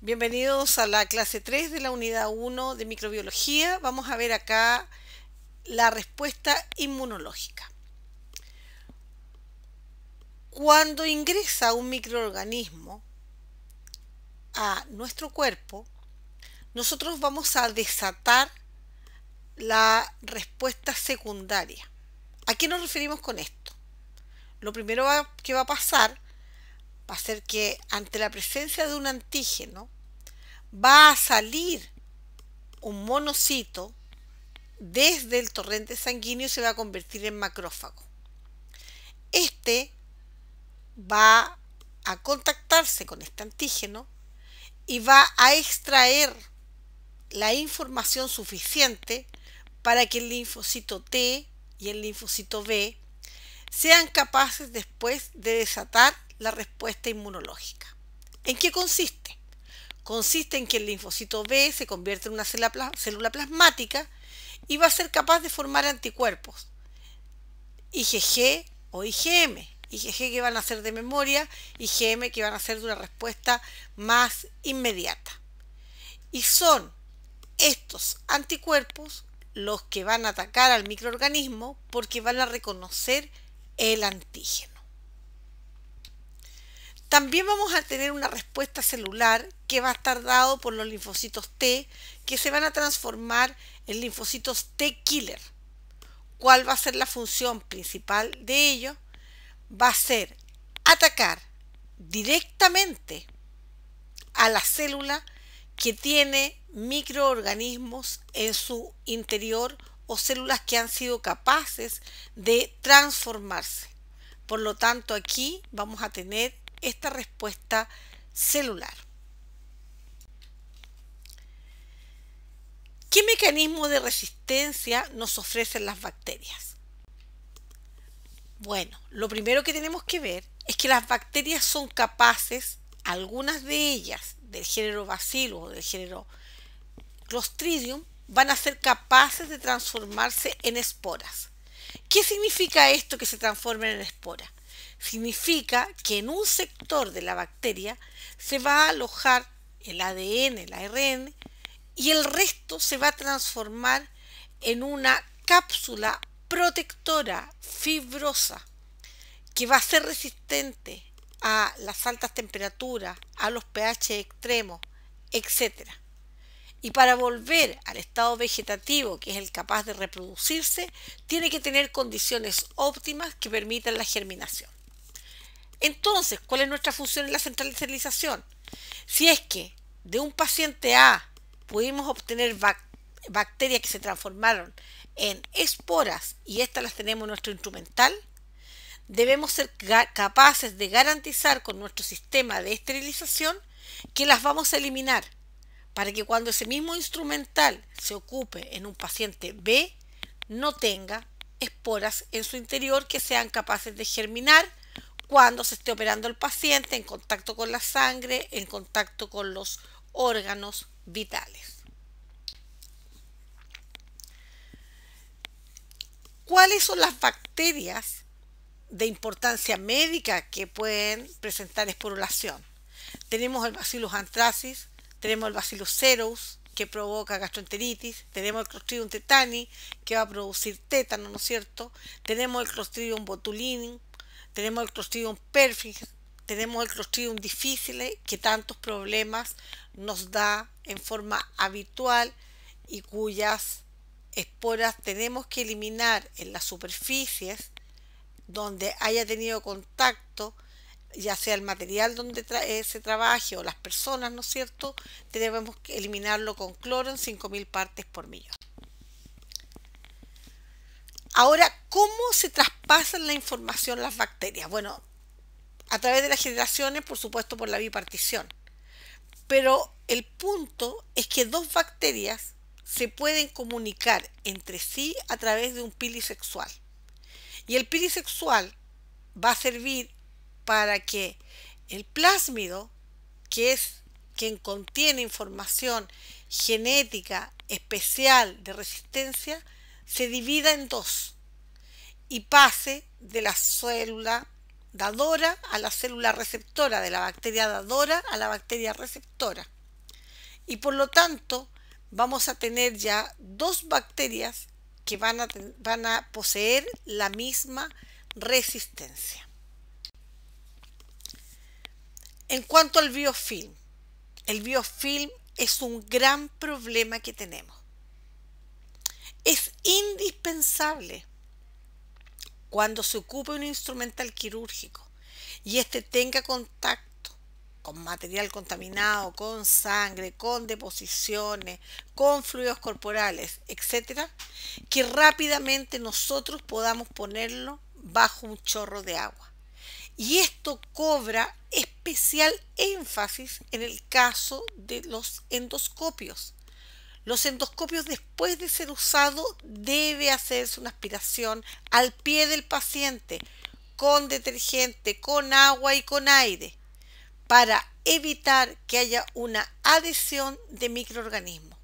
Bienvenidos a la clase 3 de la unidad 1 de microbiología. Vamos a ver acá la respuesta inmunológica. Cuando ingresa un microorganismo a nuestro cuerpo, nosotros vamos a desatar la respuesta secundaria. ¿A qué nos referimos con esto? Lo primero que va a pasar va a ser que ante la presencia de un antígeno va a salir un monocito desde el torrente sanguíneo y se va a convertir en macrófago. Este va a contactarse con este antígeno y va a extraer la información suficiente para que el linfocito T y el linfocito B sean capaces después de desatar la respuesta inmunológica. ¿En qué consiste? Consiste en que el linfocito B se convierte en una célula plasmática y va a ser capaz de formar anticuerpos, IgG o IgM. IgG que van a ser de memoria, IgM que van a ser de una respuesta más inmediata. Y son estos anticuerpos los que van a atacar al microorganismo porque van a reconocer el antígeno. También vamos a tener una respuesta celular que va a estar dado por los linfocitos T que se van a transformar en linfocitos T killer. ¿Cuál va a ser la función principal de ellos? Va a ser atacar directamente a la célula que tiene microorganismos en su interior o células que han sido capaces de transformarse. Por lo tanto, aquí vamos a tener esta respuesta celular. ¿Qué mecanismo de resistencia nos ofrecen las bacterias? Bueno, lo primero que tenemos que ver es que las bacterias son capaces, algunas de ellas del género Bacillus o del género Clostridium, van a ser capaces de transformarse en esporas. ¿Qué significa esto que se transformen en esporas? Significa que en un sector de la bacteria se va a alojar el ADN, el ARN, y el resto se va a transformar en una cápsula protectora fibrosa que va a ser resistente a las altas temperaturas, a los pH extremos, etc. Y para volver al estado vegetativo, que es el capaz de reproducirse, tiene que tener condiciones óptimas que permitan la germinación. Entonces, ¿cuál es nuestra función en la centralización? Si es que de un paciente A pudimos obtener bacterias que se transformaron en esporas y estas las tenemos en nuestro instrumental, debemos ser capaces de garantizar con nuestro sistema de esterilización que las vamos a eliminar para que cuando ese mismo instrumental se ocupe en un paciente B no tenga esporas en su interior que sean capaces de germinar cuando se esté operando el paciente en contacto con la sangre, en contacto con los órganos vitales. ¿Cuáles son las bacterias de importancia médica que pueden presentar esporulación? Tenemos el Bacillus anthracis, tenemos el Bacillus cereus, que provoca gastroenteritis, tenemos el Clostridium tetani, que va a producir tétano, ¿no es cierto? Tenemos el Clostridium botulinum, tenemos el Clostridium perfect, tenemos el Clostridium difficile que tantos problemas nos da en forma habitual y cuyas esporas tenemos que eliminar en las superficies donde haya tenido contacto, ya sea el material donde eh, se trabaje o las personas, ¿no es cierto? Debemos eliminarlo con cloro en 5000 partes por millón. Ahora, ¿cómo se traspasan la información las bacterias? Bueno, a través de las generaciones, por supuesto, por la bipartición. Pero el punto es que dos bacterias se pueden comunicar entre sí a través de un pili sexual. Y el pili sexual va a servir para que el plásmido, que es quien contiene información genética especial de resistencia, se divida en dos y pase de la célula dadora a la célula receptora, de la bacteria dadora a la bacteria receptora. y por lo tanto vamos a tener ya dos bacterias que van a, van a poseer la misma resistencia. En cuanto al biofilm, el biofilm es un gran problema que tenemos. Es indispensable cuando se ocupe un instrumental quirúrgico y éste tenga contacto con material contaminado, con sangre, con deposiciones, con fluidos corporales, etcétera, que rápidamente nosotros podamos ponerlo bajo un chorro de agua. Y esto cobra especial énfasis en el caso de los endoscopios. Los endoscopios después de ser usados debe hacerse una aspiración al pie del paciente con detergente, con agua y con aire para evitar que haya una adhesión de microorganismos.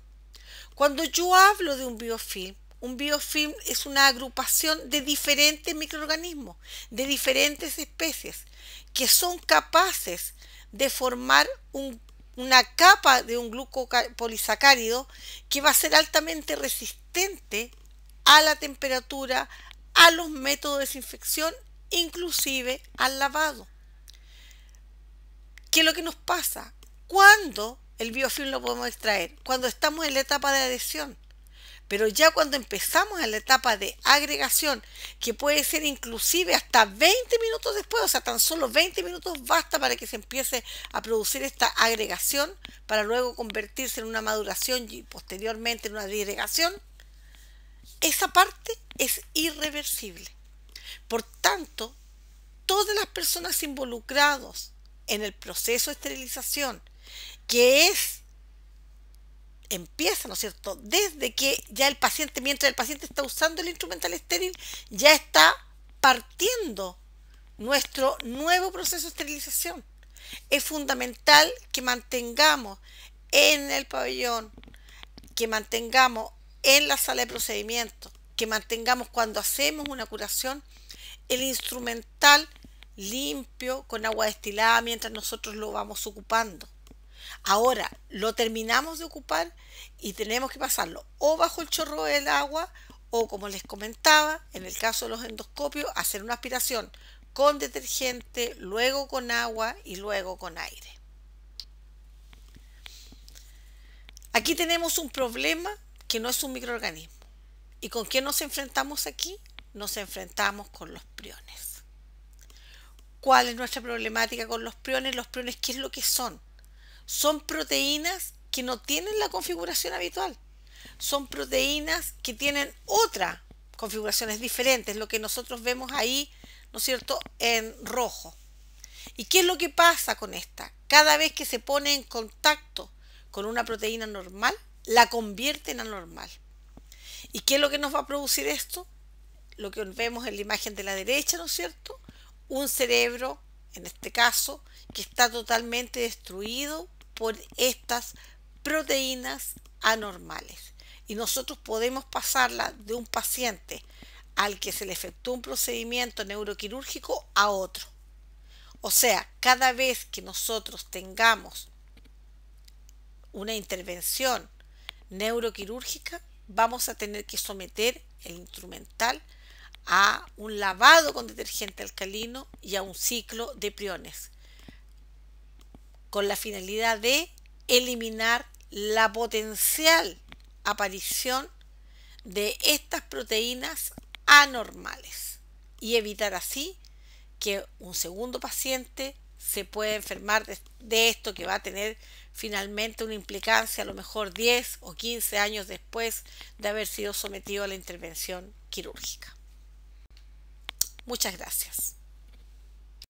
Cuando yo hablo de un biofilm, un biofilm es una agrupación de diferentes microorganismos, de diferentes especies, que son capaces de formar una capa de un glucopolisacárido que va a ser altamente resistente a la temperatura, a los métodos de desinfección, inclusive al lavado. ¿Qué es lo que nos pasa? ¿Cuándo el biofilm lo podemos extraer? Cuando estamos en la etapa de adhesión. Pero ya cuando empezamos en la etapa de agregación, que puede ser inclusive hasta 20 minutos después, o sea, tan solo 20 minutos basta para que se empiece a producir esta agregación, para luego convertirse en una maduración y posteriormente en una disgregación, esa parte es irreversible. Por tanto, todas las personas involucradas en el proceso de esterilización, que es, empieza, ¿no es cierto?, desde que ya el paciente, mientras el paciente está usando el instrumental estéril, ya está partiendo nuestro nuevo proceso de esterilización. Es fundamental que mantengamos en el pabellón, que mantengamos en la sala de procedimiento, que mantengamos cuando hacemos una curación el instrumental limpio, con agua destilada mientras nosotros lo vamos ocupando. Ahora lo terminamos de ocupar y tenemos que pasarlo o bajo el chorro del agua o como les comentaba, en el caso de los endoscopios, hacer una aspiración con detergente, luego con agua y luego con aire. Aquí tenemos un problema que no es un microorganismo. ¿Y con qué nos enfrentamos aquí? Nos enfrentamos con los priones. ¿Cuál es nuestra problemática con los priones? Los priones, ¿qué es lo que son? Son proteínas que no tienen la configuración habitual. Son proteínas que tienen otra configuraciones diferentes, lo que nosotros vemos ahí, ¿no es cierto?, en rojo. ¿Y qué es lo que pasa con esta? Cada vez que se pone en contacto con una proteína normal, la convierte en anormal. ¿Y qué es lo que nos va a producir esto? Lo que vemos en la imagen de la derecha, ¿no es cierto? un cerebro, en este caso, que está totalmente destruido por estas proteínas anormales. Y nosotros podemos pasarla de un paciente al que se le efectúa un procedimiento neuroquirúrgico a otro. O sea, cada vez que nosotros tengamos una intervención neuroquirúrgica, vamos a tener que someter el instrumental a un lavado con detergente alcalino y a un ciclo de priones, con la finalidad de eliminar la potencial aparición de estas proteínas anormales y evitar así que un segundo paciente se pueda enfermar de, esto que va a tener finalmente una implicancia a lo mejor 10 o 15 años después de haber sido sometido a la intervención quirúrgica. Muchas gracias.